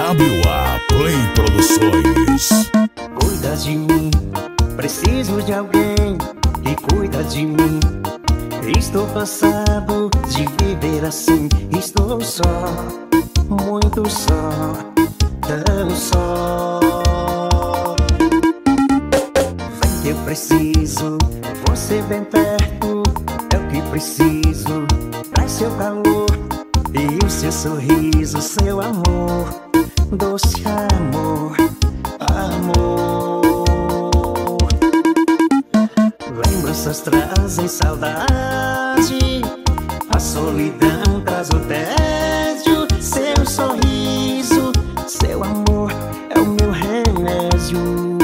WA Play Produções. Cuida de mim, preciso de alguém que cuida de mim. Estou cansado de viver assim, estou só, muito só, tão só. Vem que eu preciso, você bem perto, é o que preciso, traz seu calor e o seu sorriso, seu amor, doce amor, amor. Lembranças trazem saudade, a solidão traz o tédio. Seu sorriso, seu amor é o meu remédio.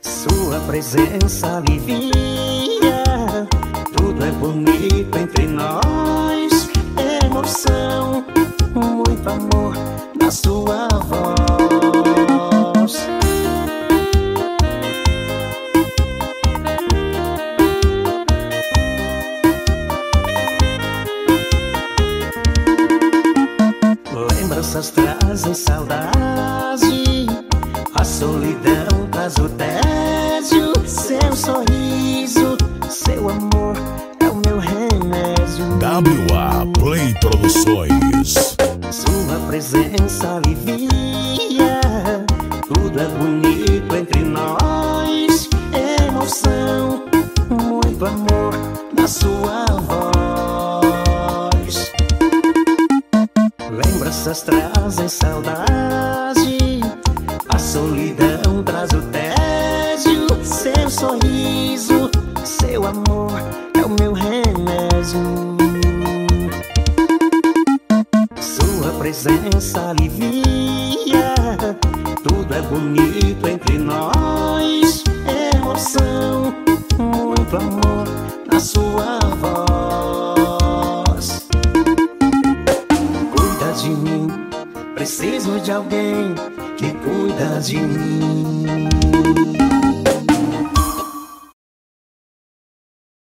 Sua presença alivia, tudo é bonito. Emoção, muito amor na sua voz. Lembranças trazem saudade, WA Play Produções. Sua presença alivia, tudo é bonito entre nós. Emoção, muito amor na sua voz. Lembranças trazem saudade, a solidão traz o tédio. Seu sorriso, seu amor presença alivia, tudo é bonito entre nós. Emoção, muito amor na sua voz. Cuida de mim, preciso de alguém que cuida de mim.